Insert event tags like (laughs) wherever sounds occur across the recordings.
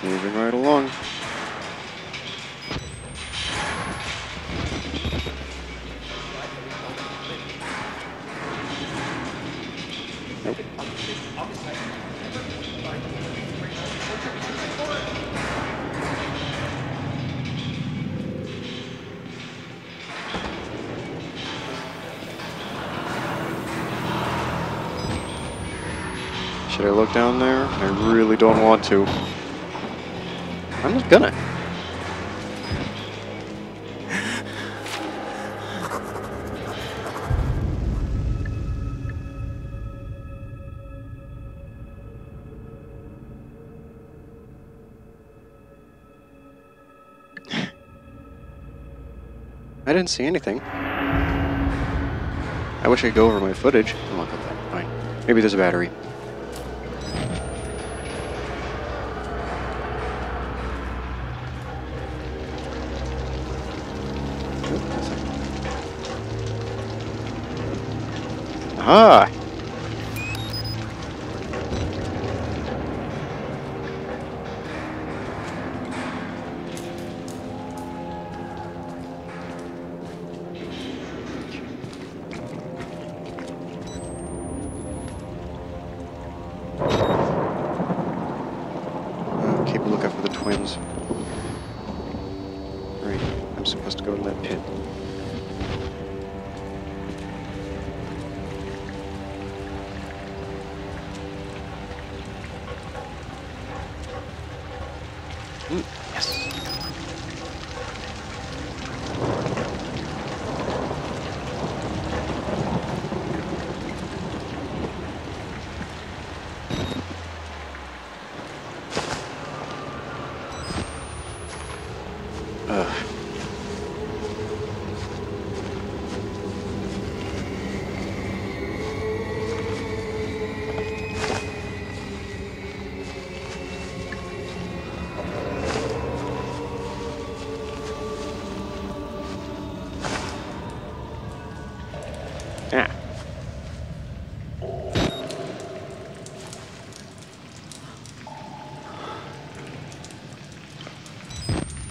Moving right along. Should I look down there? I really don't want to. I'm not gonna. I didn't see anything. I wish I could go over my footage. Look at that. Fine. Maybe there's a battery. Aha! Mm, yes.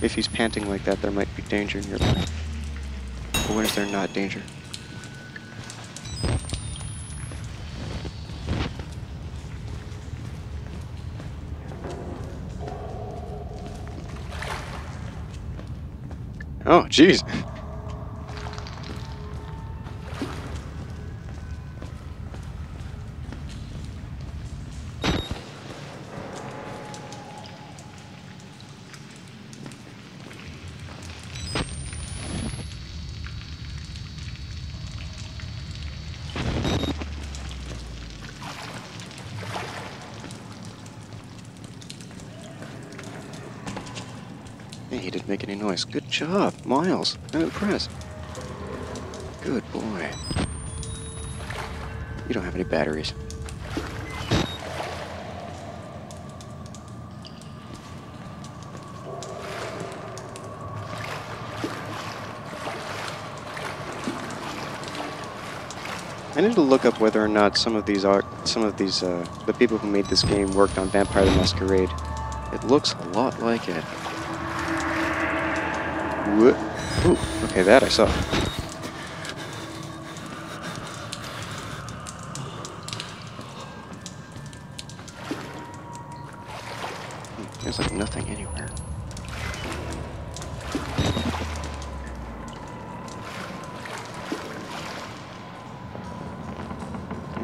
If he's panting like that, there might be danger in your life. But when is there not danger? Oh, jeez. He didn't make any noise. Good job, Miles. I'm impressed. Good boy. You don't have any batteries. I need to look up whether or not some of these are some of these uh, the people who made this game worked on Vampire the Masquerade. It looks a lot like it. Wha- Ooh, okay, that I saw. There's like nothing anywhere.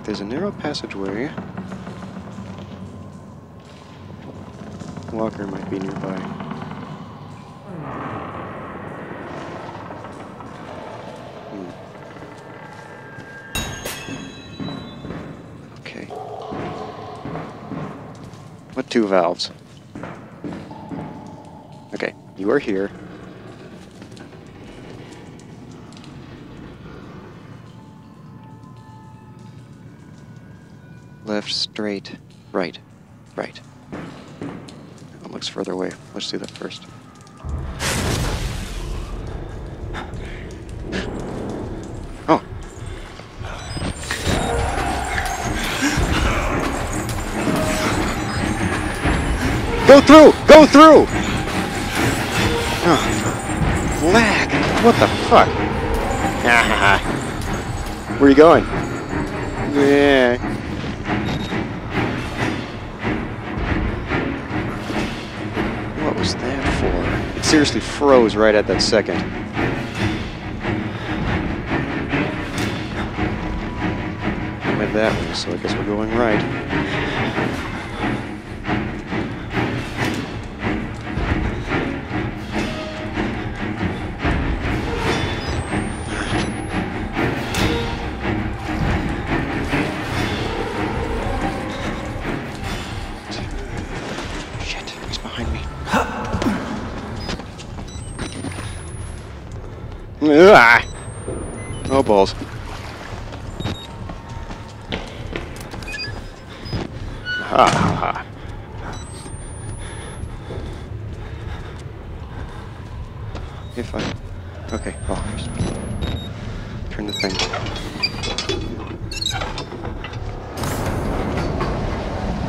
There's a narrow passageway. Walker might be nearby. Two valves? Okay, you are here. Left, straight, right, right. That looks further away. Let's do that first. Go through! Go through! Oh. Lag! What the fuck? (laughs) Where are you going? Yeah. What was that for? It seriously froze right at that second. That way, so I guess we're going right. Ah! Oh, balls. Ha ha ha. Okay, oh, turn the thing.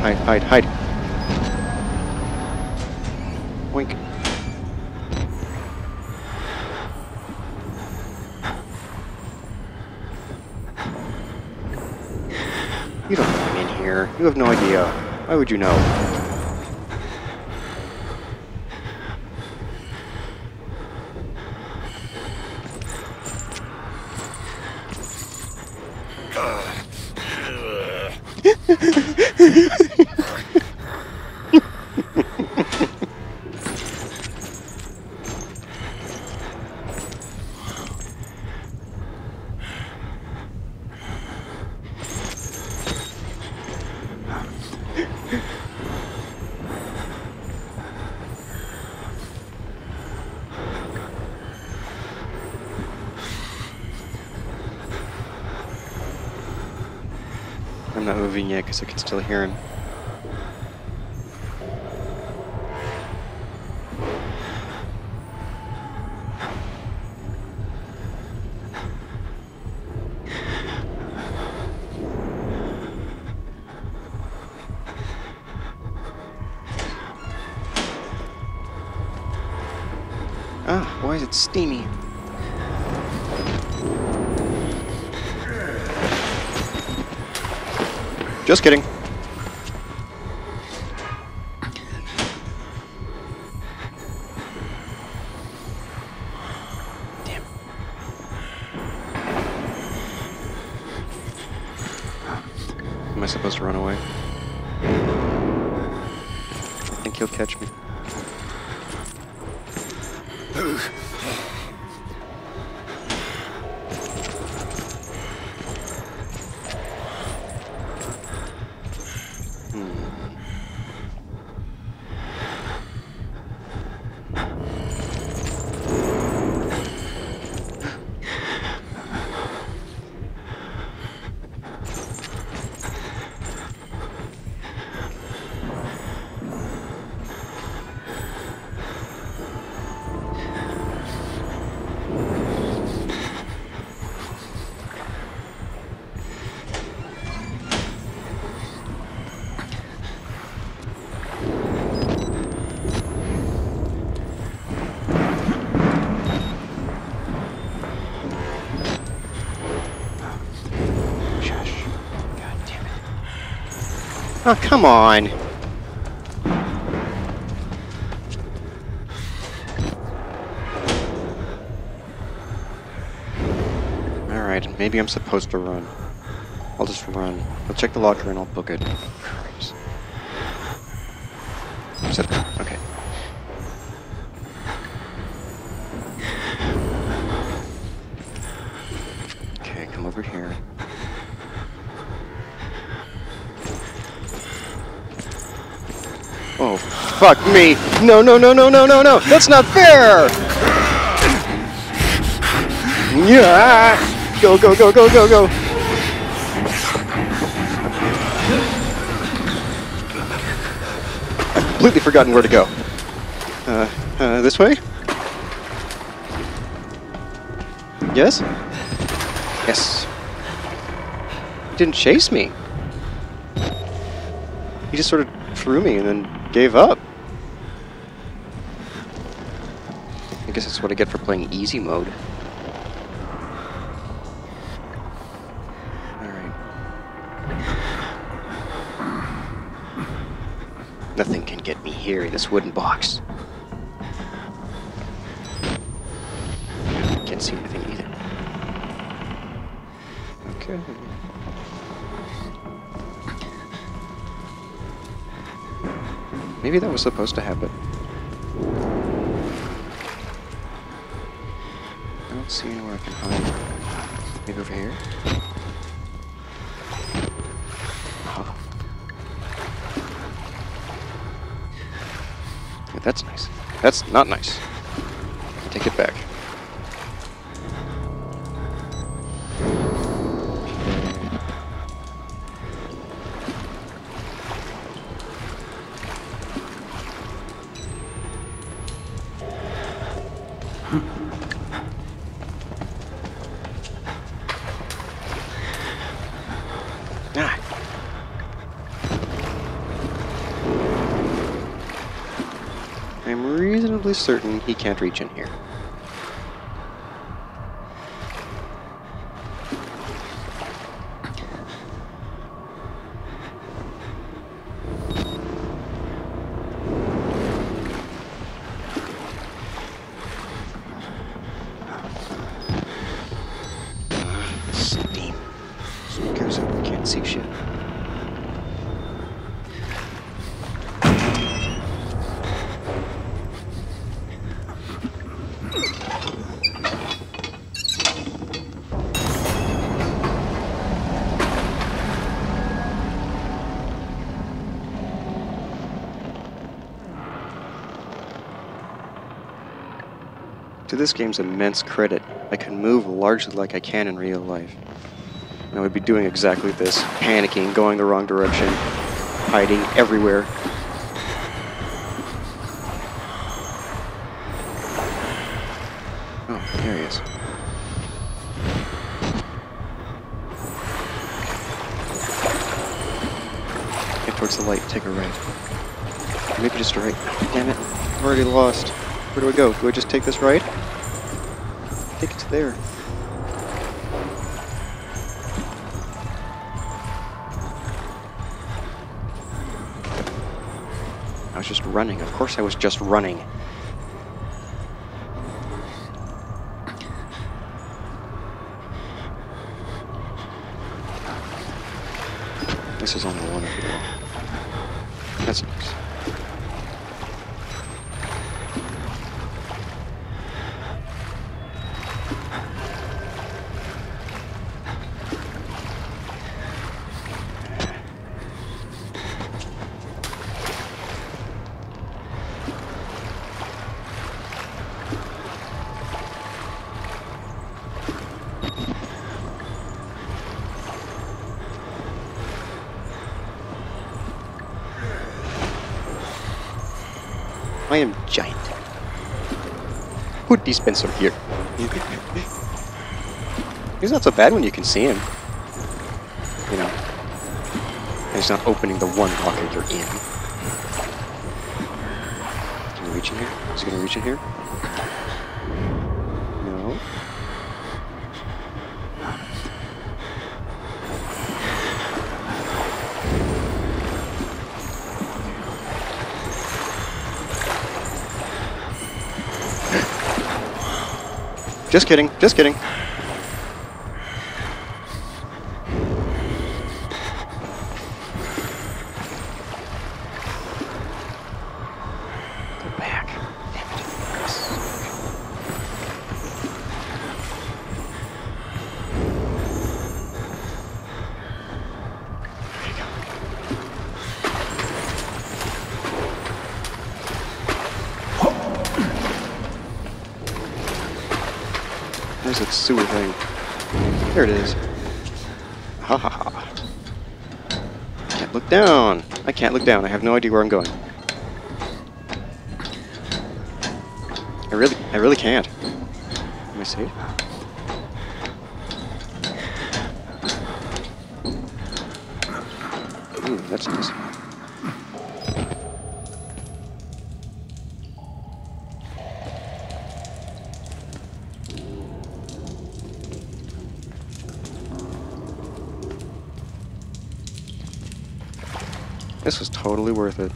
Hide, hide, hide. Wink. You don't I'm in here. You have no idea. Why would you know? I'm not moving yet because I can still hear him. Ah, why is it steamy? Just kidding. Oh, come on. Alright, maybe I'm supposed to run. I'll just run. I'll check the locker and I'll book it. Okay. Okay, come over here. Oh, fuck me! No, no, no, no, no, no, no! That's not fair! Yeah! Go, go, go, go, go, go! I've completely forgotten where to go. Uh, uh, this way? Yes? Yes. He didn't chase me. He just sort of threw me and then gave up. Guess that's what I get for playing easy mode. Alright. Nothing can get me here in this wooden box. Can't see anything either. Okay. Maybe that was supposed to happen. Don't see anywhere I can hide. Maybe over here? Oh. Yeah, that's nice. That's not nice. Take it back. I'm reasonably certain he can't reach in here. Ah, Steam. Goes up, can't see shit. To this game's immense credit, I can move largely like I can in real life. And I would be doing exactly this, panicking, going the wrong direction, hiding everywhere. Oh, there he is. Get towards the light, take a right. Maybe just a right. Damn it, I'm already lost. Where do I go? Do I just take this right? I think it's there. I was just running. Of course I was just running. This is on the one. That's nice. I am giant. Put dispenser here. He's not so bad when you can see him. You know. And he's not opening the one locker you're in. Can you reach in here? Is he gonna reach in here? Just kidding. Just kidding. Ha ha ha. Can't look down. I can't look down. I have no idea where I'm going. I really, I really can't. Let me see. Ooh, that's nice. This was totally worth it.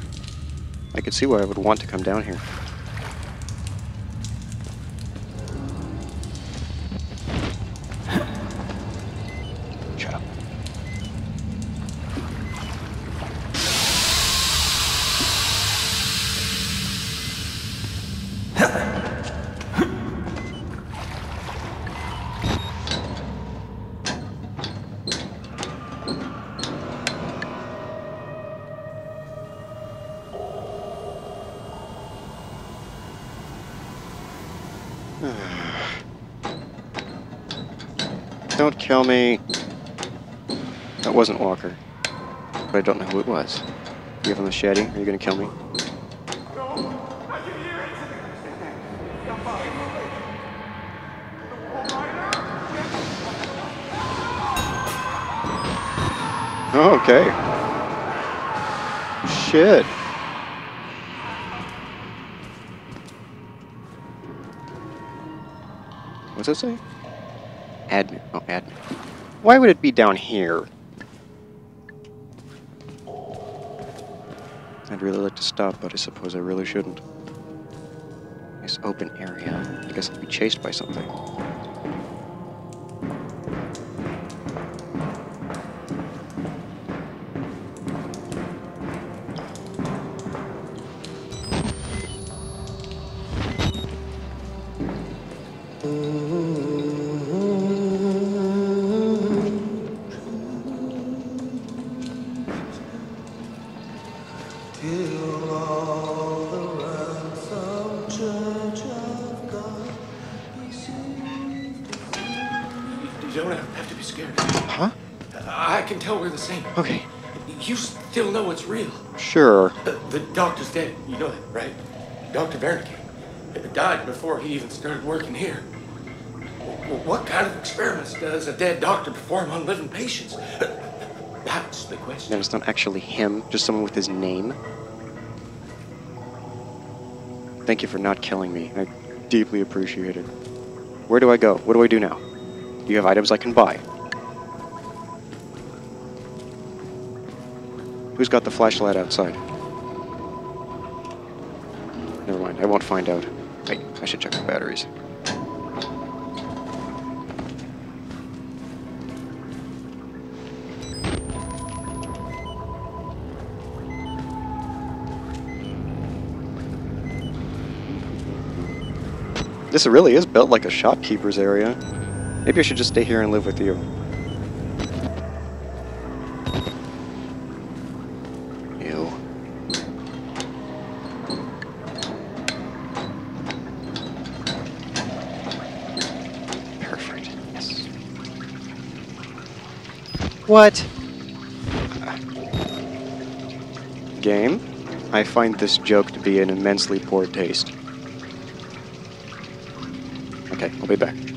I could see why I would want to come down here. (sighs) Don't kill me. That wasn't Walker. But I don't know who it was. You have a machete? Are you gonna kill me? Okay. Shit. What's that say? Admin. Oh, admin. Why would it be down here? I'd really like to stop, but I suppose I really shouldn't. Nice open area. I guess I'll be chased by something. Till all the ransom church of God. You don't have to be scared. Huh? I can tell we're the same. Okay. You still know it's real. Sure. The, the doctor's dead. You know that, right? Dr. Wernicke died before he even started working here. W- What kind of experiments does a dead doctor perform on living patients? That's the question. Then it's not actually him, just someone with his name. Thank you for not killing me. I deeply appreciate it. Where do I go? What do I do now? Do you have items I can buy? Who's got the flashlight outside? Never mind, I won't find out. Wait, I should check the batteries. This really is built like a shopkeeper's area. Maybe I should just stay here and live with you. Ew. Perfect. Yes. What? Game? I find this joke to be an immensely poor taste. Okay, I'll be back.